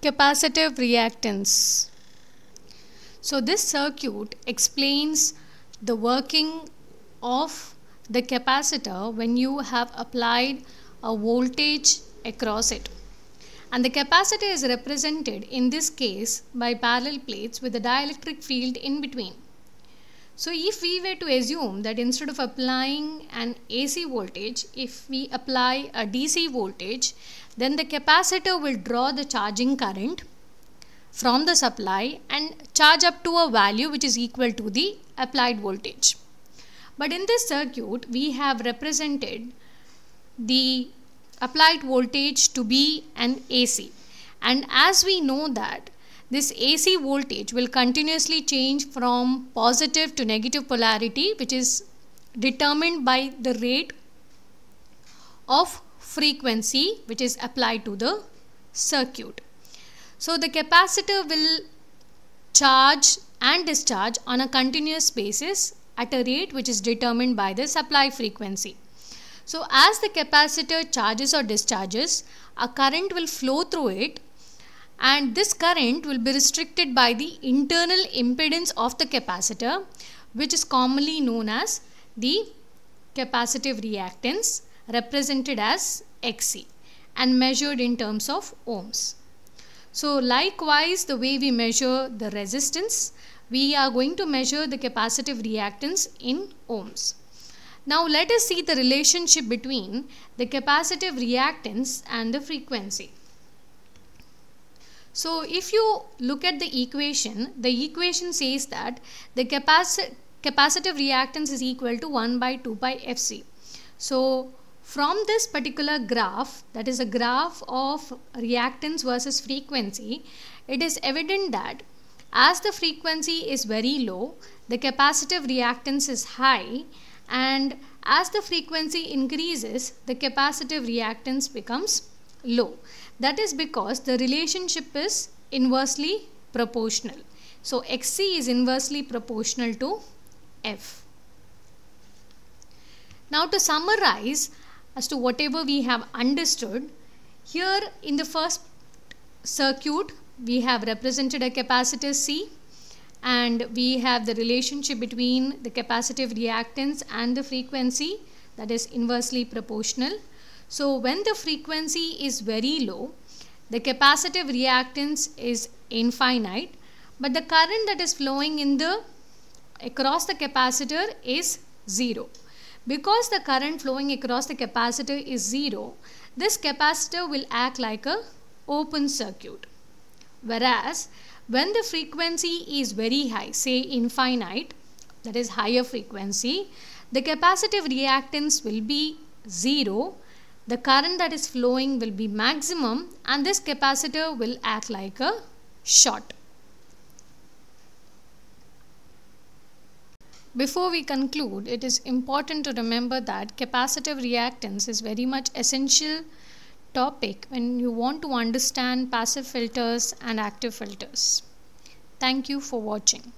Capacitive reactance. So this circuit explains the working of the capacitor when you have applied a voltage across it. And the capacitor is represented in this case by parallel plates with a dielectric field in between. So if we were to assume that instead of applying an AC voltage, if we apply a DC voltage, then the capacitor will draw the charging current from the supply and charge up to a value which is equal to the applied voltage. But in this circuit, we have represented the applied voltage to be an AC. And as we know that this AC voltage will continuously change from positive to negative polarity which is determined by the rate of frequency which is applied to the circuit. So the capacitor will charge and discharge on a continuous basis at a rate which is determined by the supply frequency. So as the capacitor charges or discharges, a current will flow through it and this current will be restricted by the internal impedance of the capacitor which is commonly known as the capacitive reactance represented as Xc and measured in terms of ohms. So likewise the way we measure the resistance we are going to measure the capacitive reactance in ohms. Now let us see the relationship between the capacitive reactance and the frequency. So if you look at the equation, the equation says that the capaci capacitive reactance is equal to 1 by 2 pi Fc. So from this particular graph, that is a graph of reactance versus frequency, it is evident that as the frequency is very low, the capacitive reactance is high and as the frequency increases, the capacitive reactance becomes low. That is because the relationship is inversely proportional. So Xc is inversely proportional to F. Now to summarize as to whatever we have understood, here in the first circuit we have represented a capacitor C and we have the relationship between the capacitive reactance and the frequency that is inversely proportional. So when the frequency is very low, the capacitive reactance is infinite, but the current that is flowing in the across the capacitor is zero. Because the current flowing across the capacitor is zero, this capacitor will act like a open circuit. Whereas when the frequency is very high, say infinite, that is higher frequency, the capacitive reactance will be zero the current that is flowing will be maximum and this capacitor will act like a short. Before we conclude, it is important to remember that capacitive reactance is very much essential topic when you want to understand passive filters and active filters. Thank you for watching.